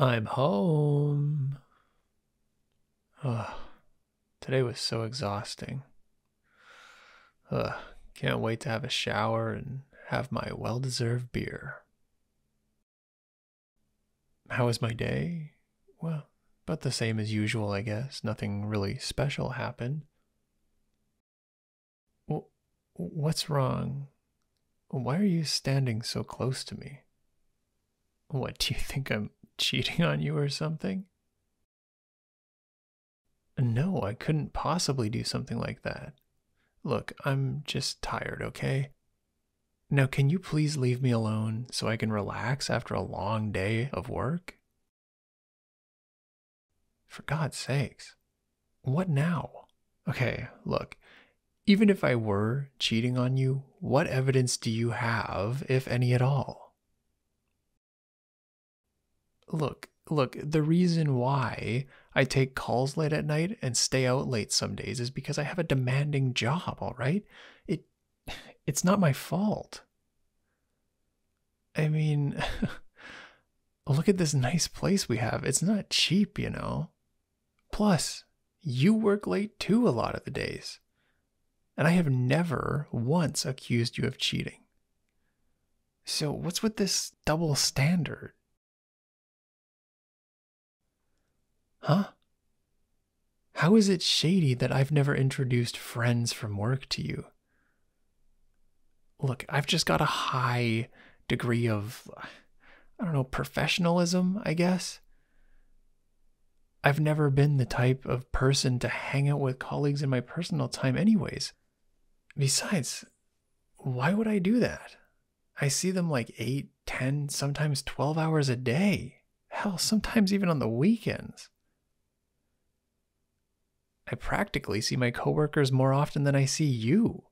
I'm home. Ugh, today was so exhausting. Ugh, can't wait to have a shower and have my well deserved beer. How was my day? Well, about the same as usual, I guess. Nothing really special happened. what's wrong? Why are you standing so close to me? What, do you think I'm cheating on you or something? No, I couldn't possibly do something like that. Look, I'm just tired, okay? Now, can you please leave me alone so I can relax after a long day of work? For God's sakes. What now? Okay, look, even if I were cheating on you, what evidence do you have, if any at all? Look, look, the reason why I take calls late at night and stay out late some days is because I have a demanding job, all right? It it's not my fault. I mean, look at this nice place we have. It's not cheap, you know. Plus, you work late too a lot of the days. And I have never once accused you of cheating. So, what's with this double standard? Huh? How is it shady that I've never introduced friends from work to you? Look, I've just got a high degree of, I don't know, professionalism, I guess. I've never been the type of person to hang out with colleagues in my personal time, anyways. Besides, why would I do that? I see them like 8, 10, sometimes 12 hours a day. Hell, sometimes even on the weekends. I practically see my coworkers more often than I see you.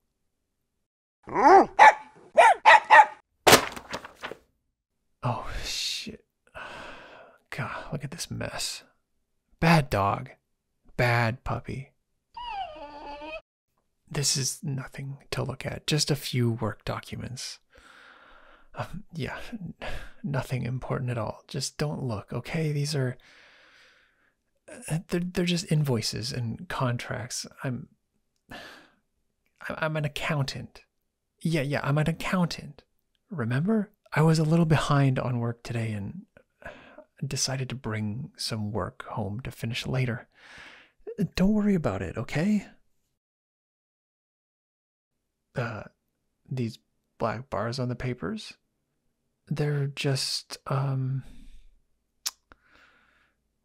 Oh, shit. God, look at this mess. Bad dog. Bad puppy. This is nothing to look at, just a few work documents. Um, yeah, nothing important at all. Just don't look, okay? These are they're, they're just invoices and contracts. I'm I'm an accountant. Yeah, yeah, I'm an accountant. Remember? I was a little behind on work today and decided to bring some work home to finish later. Don't worry about it, okay? Uh these black bars on the papers, they're just um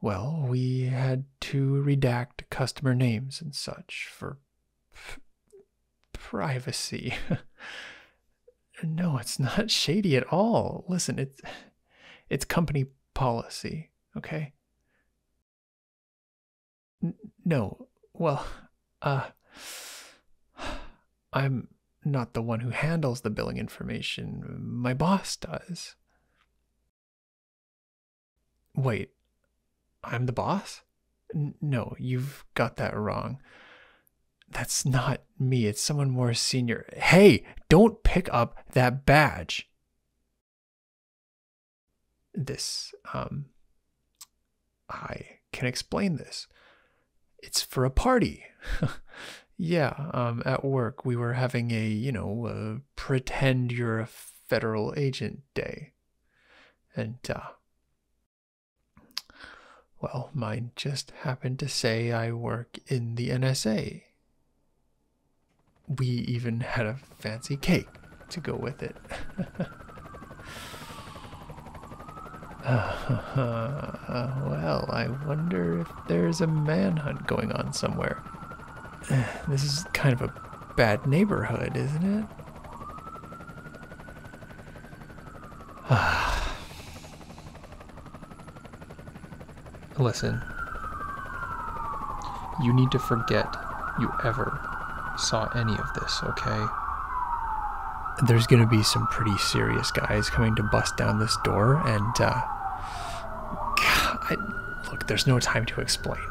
well, we had to redact customer names and such for privacy. no, it's not shady at all. Listen, it's it's company policy, okay? N no. Well, uh I'm not the one who handles the billing information. My boss does. Wait, I'm the boss? N no, you've got that wrong. That's not me. It's someone more senior. Hey, don't pick up that badge. This, um, I can explain this. It's for a party. yeah, um, at work we were having a, you know, pretend you're a federal agent day. And, uh, well, mine just happened to say I work in the NSA. We even had a fancy cake to go with it. uh, well, I wonder if there's a manhunt going on somewhere. this is kind of a bad neighborhood, isn't it? Listen. You need to forget you ever saw any of this, okay? There's gonna be some pretty serious guys coming to bust down this door, and, uh. Look, there's no time to explain.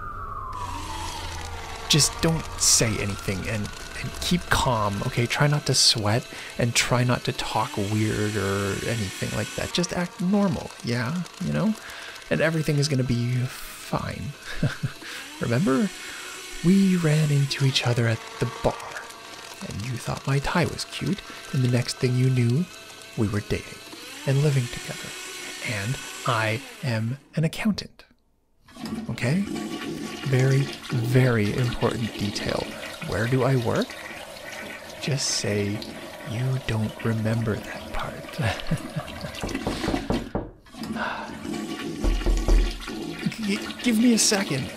Just don't say anything and, and keep calm, okay? Try not to sweat and try not to talk weird or anything like that. Just act normal, yeah? You know? And everything is going to be fine. Remember? We ran into each other at the bar, and you thought my tie was cute, and the next thing you knew, we were dating and living together. And I am an accountant. Okay? Very, very important detail. Where do I work? Just say you don't remember that part. G- give me a second.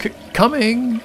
C- coming.